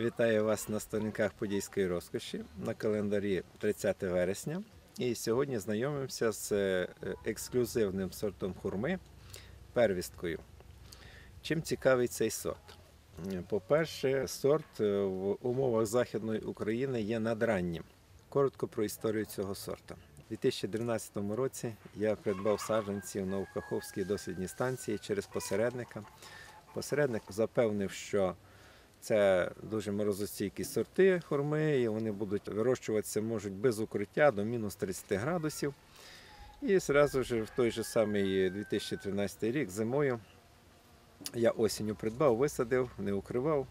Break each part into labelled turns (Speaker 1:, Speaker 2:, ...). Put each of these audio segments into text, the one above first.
Speaker 1: Вітаю вас на сторінках Подільської розкоші на календарі 30 вересня. І сьогодні знайомимося з е, ексклюзивним сортом хурми первісткою. Чим цікавий цей сорт? По-перше, сорт е, в умовах Західної України є надраннім. Коротко про історію цього сорту. У 2013 році я придбав саджанці в Новокаховській дослідній станції через посередника. Посередник запевнив, що це дуже морозостійкі сорти хурми, і вони будуть вирощуватися можуть без укриття до мінус 30 градусів. І одразу ж в той же самий 2013 рік зимою я осінню придбав, висадив, не укривав.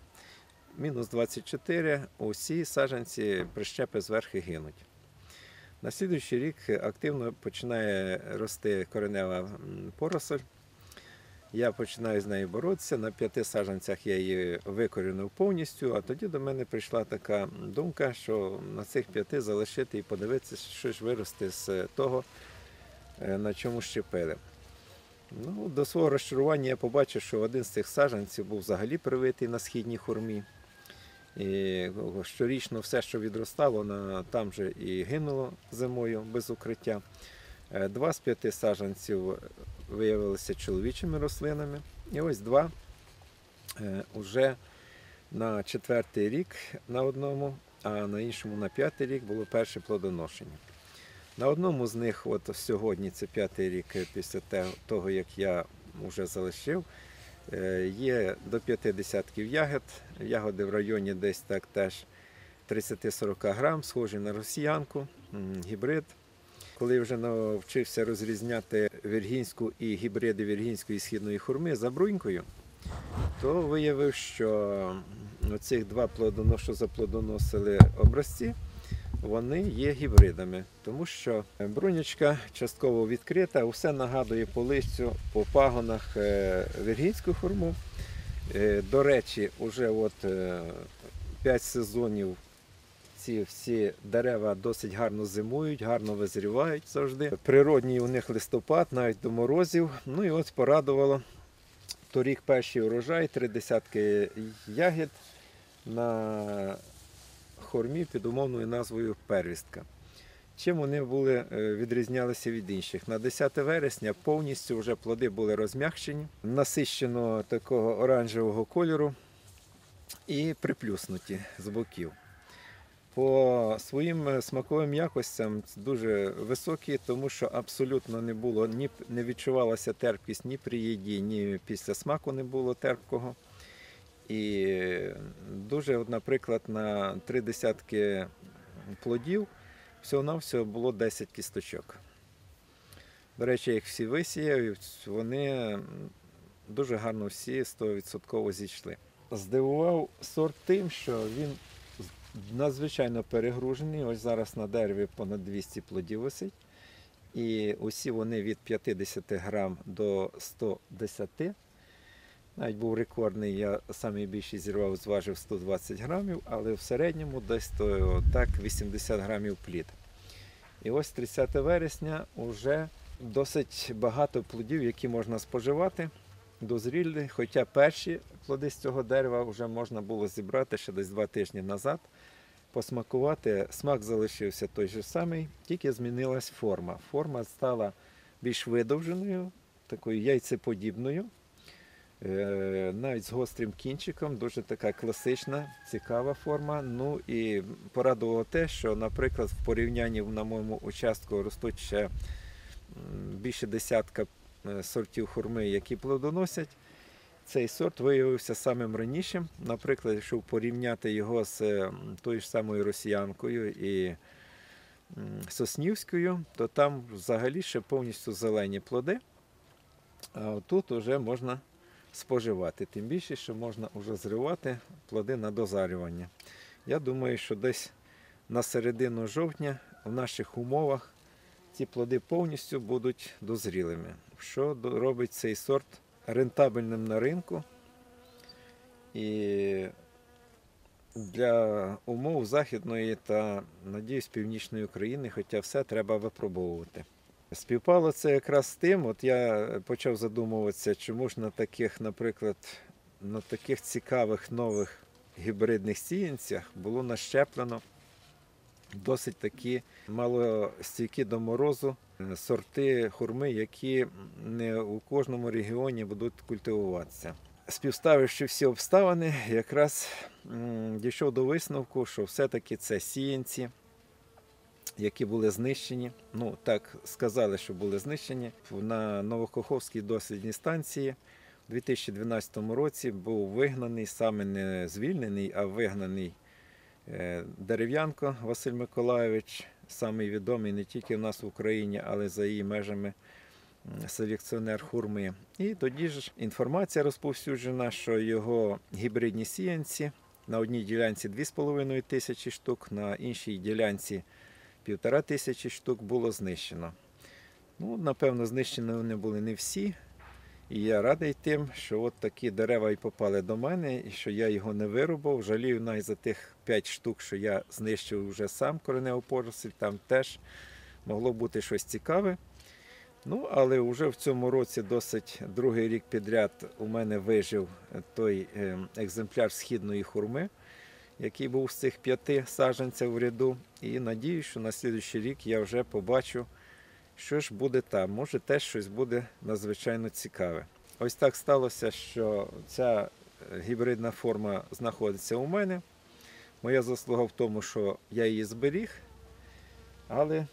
Speaker 1: Мінус 24, усі саджанці прищепи зверху гинуть. На слідуючий рік активно починає рости коренева м, поросль. Я починаю з нею боротися. На п'яти саджанцях я її викорінив повністю, а тоді до мене прийшла така думка, що на цих п'яти залишити і подивитися, що ж виросте з того, е, на чому щепили. Ну, до свого розчарування я побачив, що один з цих саджанців був взагалі привитий на східній хурмі. І щорічно все, що відростало, там же і гинуло зимою без укриття. Е, Два з п'яти саджанців виявилися чоловічими рослинами. І ось два вже на четвертий рік на одному, а на іншому на п'ятий рік було перше плодоношення. На одному з них, от сьогодні, це п'ятий рік е, після того, як я вже залишив, е, є до п'яти десятків ягод. Ягоди в районі десь так теж 30-40 грам, схожі на росіянку, гібрид. Коли вже навчився розрізняти віргінську і гібриди віргінської східної хурми за брунькою, то виявив, що оцих два плодоно, що заплодоносили образці, вони є гібридами, тому що брунячка частково відкрита, усе нагадує по листю, по пагонах е, віргінську хурму. Е, До речі, вже от 5 сезонів ці всі дерева досить гарно зимують, гарно визрівають завжди. Природній у них листопад, навіть до морозів. Ну і от порадувало. Торік перший урожай, три десятки ягід на хормі під умовною назвою первістка. Чим вони були, е, відрізнялися від інших? На 10 вересня повністю вже плоди були розм'якшені, насищено такого оранжевого кольору і приплюснуті з боків. По своїм е, смаковим якостям дуже високі, тому що абсолютно не було, ні не відчувалася терпкість ні при їді, ні після смаку не було терпкого. І дуже, от, наприклад, на три десятки плодів всього-навсього було 10 кісточок. До речі, їх всі висіяв, вони дуже гарно всі 100% зійшли. Здивував сорт тим, що він надзвичайно перегружений. Ось зараз на дереві понад 200 плодів висить. І усі вони від 50 грам до 110. Навіть був рекордний, я найбільший зірвав, зважив 120 грамів, але в середньому десь то, так 80 грамів плід. І ось 30 вересня вже досить багато плодів, які можна споживати, дозрілі. Хоча перші плоди з цього дерева вже можна було зібрати ще десь два тижні назад, посмакувати. Смак залишився той же самий, тільки змінилась форма. Форма стала більш видовженою, такою яйцеподібною. Е, навіть з гострим кінчиком, дуже така класична, цікава форма. Ну і порадувало те, що, наприклад, в порівнянні на моєму участку ростуть ще більше десятка е, сортів хурми, які плодоносять. Цей сорт виявився самим ранішим. Наприклад, якщо порівняти його з е, тою ж самою росіянкою і соснівською, то там взагалі ще повністю зелені плоди. А тут вже можна споживати. Тим більше, що можна вже зривати плоди на дозарювання. Я думаю, що десь на середину жовтня в наших умовах ці плоди повністю будуть дозрілими, що робить цей сорт рентабельним на ринку. І для умов Західної та, надіюсь, Північної України, хоча все треба випробовувати. Співпало це якраз з тим, от я почав задумуватися, чому ж на таких, наприклад, на таких цікавих нових гібридних сіянцях було нащеплено досить такі малостійкі до морозу е, сорти хурми, які не у кожному регіоні будуть культивуватися. Співставивши всі обставини, якраз дійшов до висновку, що все-таки це сіянці, які були знищені. Ну, так сказали, що були знищені на Новокоховській дослідній станції. У 2012 році був вигнаний, саме не звільнений, а вигнаний Дерев'янко Василь Миколайович, самий відомий не тільки в нас в Україні, але за її межами селекціонер хурми. І тоді ж інформація розповсюджена, що його гібридні сіянці на одній ділянці 2,5 тисячі штук, на іншій ділянці півтора тисячі штук було знищено. Ну, напевно, знищені вони були не всі. І я радий тим, що от такі дерева і попали до мене, і що я його не вирубав. Жалію навіть за тих 5 штук, що я знищив вже сам кореневу поросль, там теж могло бути щось цікаве. Ну, але вже в цьому році досить другий рік підряд у мене вижив той е, екземпляр східної хурми, який був з цих п'яти саджанців в ряду. І надію, що на слідуючий рік я вже побачу, що ж буде там. Може, теж щось буде надзвичайно цікаве. Ось так сталося, що ця е, гібридна форма знаходиться у мене. Моя заслуга в тому, що я її зберіг, але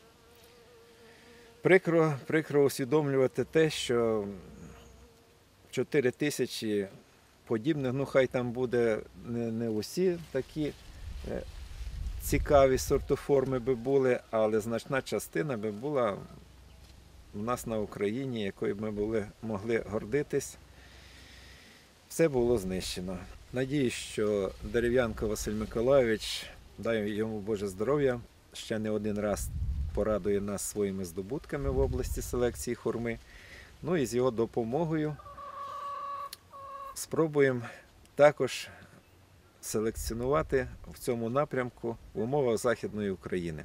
Speaker 1: прикро, прикро усвідомлювати те, що 4 тисячі подібних, ну хай там буде не, не усі такі е, цікаві сортоформи би були, але значна частина би була у нас на Україні, якою б ми були, могли гордитись. Все було знищено. Надіюсь, що дерев'янко Василь Миколайович, дай йому Боже здоров'я, ще не один раз порадує нас своїми здобутками в області селекції хурми. Ну і з його допомогою спробуємо також селекціонувати в цьому напрямку в умовах Західної України.